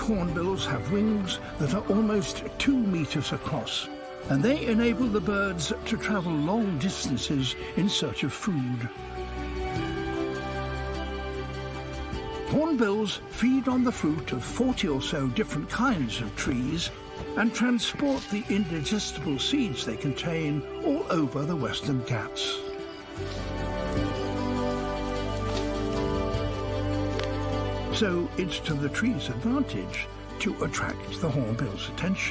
hornbills have wings that are almost two meters across, and they enable the birds to travel long distances in search of food. Hornbills feed on the fruit of 40 or so different kinds of trees and transport the indigestible seeds they contain all over the Western Ghats. So it's to the tree's advantage to attract the hornbill's attention.